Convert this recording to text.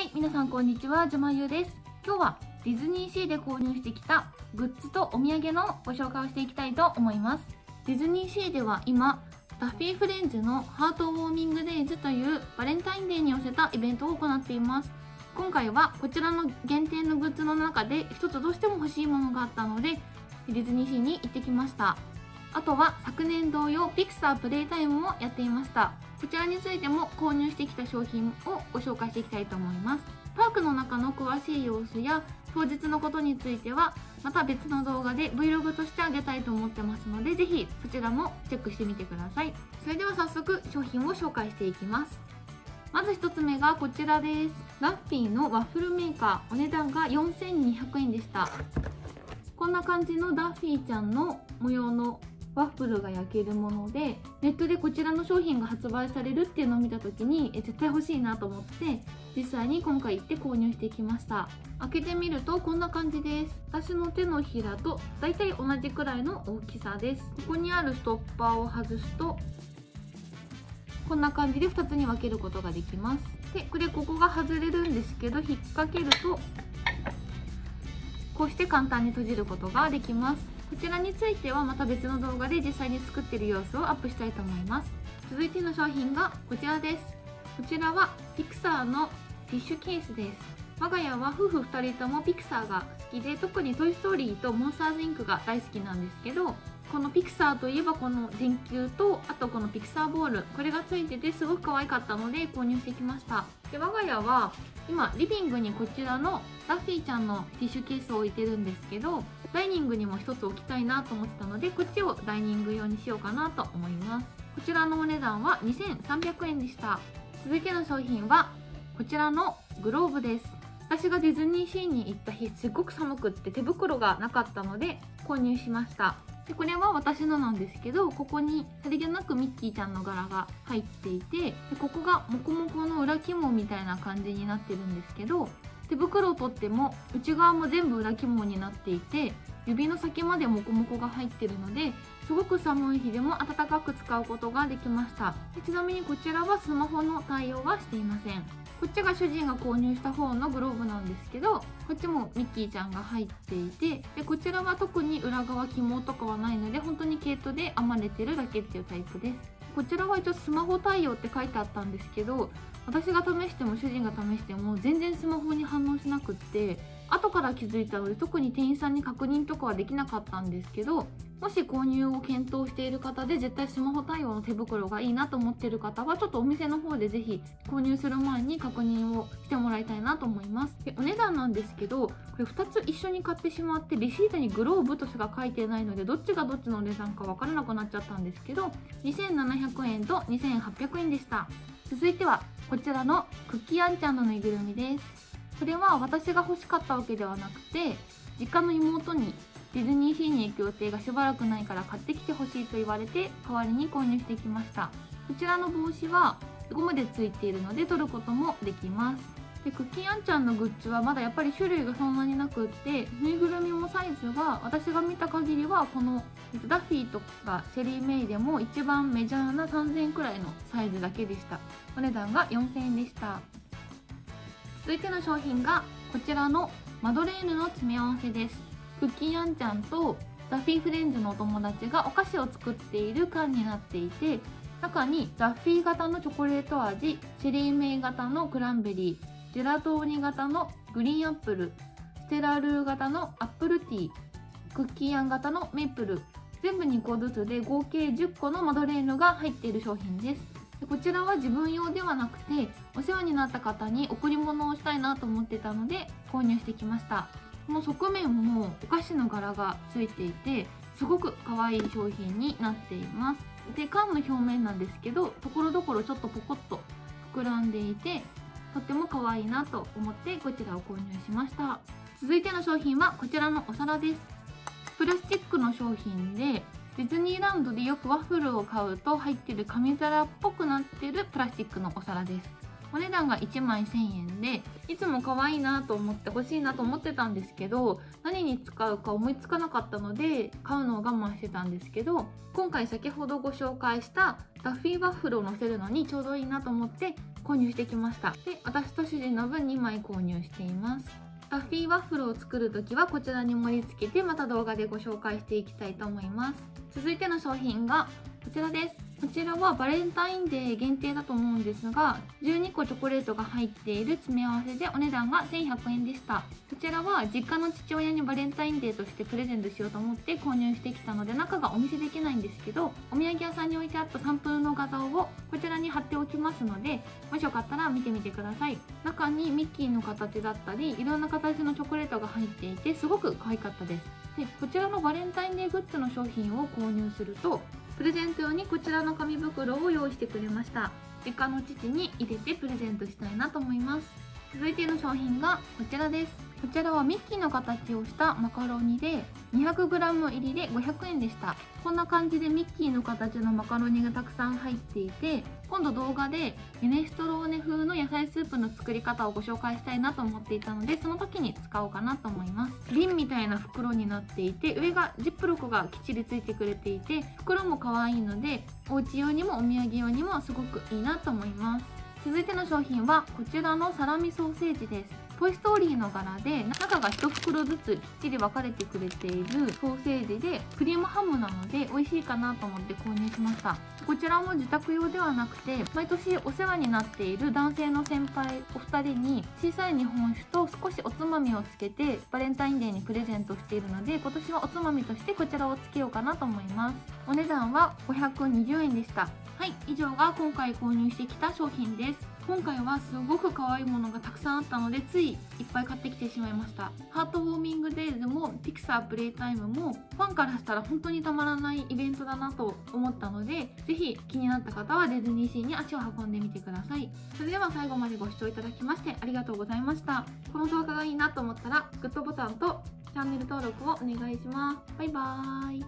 はい、皆さんこんにちは、じゃまゆです。今日はディズニーシーで購入してきたグッズとお土産のご紹介をしていきたいと思います。ディズニーシーでは今、ダッフィーフレンズのハートウォーミングデイズというバレンタインデーに寄せたイベントを行っています。今回はこちらの限定のグッズの中で一つどうしても欲しいものがあったので、ディズニーシーに行ってきました。あとは昨年同様ピクサープレイタイムもやっていました。こちらについても購入してきた商品をご紹介していきたいと思います。パークの中の詳しい様子や当日のことについてはまた別の動画で Vlog としてあげたいと思ってますのでぜひそちらもチェックしてみてください。それでは早速商品を紹介していきます。まず1つ目がこちらです。ラッフィーのワッフルメーカーお値段が4200円でした。こんな感じのダッフィーちゃんの模様のワッフルが焼けるものでネットでこちらの商品が発売されるっていうのを見た時にえ絶対欲しいなと思って実際に今回行って購入してきました。開けてみるとこんな感じです。私の手のひらとだいたい同じくらいの大きさです。ここにあるストッパーを外すとこんな感じで2つに分けることができます。でこれここが外れるんですけど引っ掛けるとこうして簡単に閉じることができます。こちらについてはまた別の動画で実際に作ってる様子をアップしたいと思います。続いての商品がこちらです。こちらはピクサーのティッシュケースです。我が家は夫婦2人ともピクサーが好きで特に「トイ・ストーリー」と「モンスターズ・インク」が大好きなんですけどこのピクサーといえばこの電球とあとこのピクサーボールこれがついててすごく可愛かったので購入してきました。で我が家は今リビングにこちらのダッフィーちゃんのティッシュケースを置いてるんですけどダイニングにも1つ置きたいなと思ってたのでこっちをダイニング用にしようかなと思います。こちらのお値段は2300円でした。続いての商品はこちらのグローブです。私がディズニーシーに行った日すっごく寒くって手袋がなかったので購入しました。でこれは私のなんですけどここにさりげなくミッキーちゃんの柄が入っていてでここがモコモコの裏肝みたいな感じになってるんですけど手袋を取っても内側も全部裏肝になっていて指の先までモコモコが入ってるのですごく寒い日でも暖かく使うことができました。ちなみにこちらはスマホの対応はしていません。こっちが主人が購入した方のグローブなんですけどこっちもミッキーちゃんが入っていてでこちらは特に裏側紐とかはないので本当に毛糸で編まれてるだけっていうタイプです。こちらは一応スマホ対応って書いてあったんですけど私が試しても主人が試しても全然スマホに反応しなくって後から気づいたので特に店員さんに確認とかはできなかったんですけどもし購入を検討している方で絶対スマホ対応の手袋がいいなと思っている方はちょっとお店の方でぜひ購入する前に確認をしてもらいたいなと思います。でお値段なんですけどこれ2つ一緒に買ってしまってレシートにグローブとしか書いてないのでどっちがどっちの値段か分からなくなっちゃったんですけど2700円と2800円でした。続いてはこちらのクッキーあんちゃんのぬいぐるみです。これは私が欲しかったわけではなくて実家の妹にディズニーシーに行く予定がしばらくないから買ってきてほしいと言われて代わりに購入してきました。こちらの帽子はゴムでついているので取ることもできます。でクッキーアンちゃんのグッズはまだやっぱり種類がそんなになくってぬいぐるみもサイズは私が見た限りはこのダッフィーとかシェリーメイでも一番メジャーな3000円くらいのサイズだけでした。お値段が4000円でした。続いての商品がこちらのマドレーヌの詰め合わせです。クッキーアンちゃんとダッフィーフレンズのお友達がお菓子を作っている缶になっていて中にダッフィー型のチョコレート味シェリーメイ型のクランベリージェラトーニ型のグリーンアップルステラルー型のアップルティークッキーあん型のメープル全部2個ずつで合計10個のマドレーヌが入っている商品です。こちらは自分用ではなくてお世話になった方に贈り物をしたいなと思ってたので購入してきました。この側面もお菓子の柄がついていてすごく可愛い商品になっています。で缶の表面なんですけどところどころちょっとポコッと膨らんでいてとっても可愛いなと思ってこちらを購入しました。続いての商品はこちらのお皿です。プラスチックの商品でディズニーランドでよくワッフルを買うと入ってる紙皿っぽくなってるプラスチックのお皿です。お値段が1枚1000円でいつも可愛いなと思って欲しいなと思ってたんですけど何に使うか思いつかなかったので買うのを我慢してたんですけど今回先ほどご紹介したダッフィーワッフルをのせるのにちょうどいいなと思って購入してきました。で私と主人の分2枚購入しています。ラッフィーワッフルを作る時はこちらに盛り付けてまた動画でご紹介していきたいと思います。続いての商品がちらです。こちらはバレンタインデー限定だと思うんですが12個チョコレートが入っている詰め合わせでお値段が1100円でした。こちらは実家の父親にバレンタインデーとしてプレゼントしようと思って購入してきたので中がお見せできないんですけどお土産屋さんに置いてあったサンプルの画像をこちらに貼っておきますのでもしよかったら見てみてください。中にミッキーの形だったりいろんな形のチョコレートが入っていてすごく可愛かったです。でこちらのバレンタインデーグッズの商品を購入するとプレゼント用にこちらの紙袋を用意してくれました。実家の父に入れてプレゼントしたいなと思います。続いての商品がこちらです。こちらはミッキーの形をしたマカロニで 200g 入りで500円でした。こんな感じでミッキーの形のマカロニがたくさん入っていて今度動画でミネストローネ風の野菜スープの作り方をご紹介したいなと思っていたのでその時に使おうかなと思います。瓶みたいな袋になっていて上がジップロックがきっちりついてくれていて袋も可愛いのでお家用にもお土産用にもすごくいいなと思います。続いての商品はこちらのサラミソーセージです。トイ・ストーリーの柄で中が1袋ずつきっちり分かれてくれているソーセージでクリームハムなので美味しいかなと思って購入しました。こちらも自宅用ではなくて毎年お世話になっている男性の先輩お二人に小さい日本酒と少しおつまみをつけてバレンタインデーにプレゼントしているので今年はおつまみとしてこちらをつけようかなと思います。お値段は520円でした。はい以上が今回購入してきた商品です。今回はすごく可愛いものがたくさんあったのでついいっぱい買ってきてしまいました。ハートウォーミングデイズもピクサープレイタイムもファンからしたら本当にたまらないイベントだなと思ったのでぜひ気になった方はディズニーシーに足を運んでみてください。それでは最後までご視聴いただきましてありがとうございました。この動画がいいなと思ったらグッドボタンとチャンネル登録をお願いします。バイバーイ。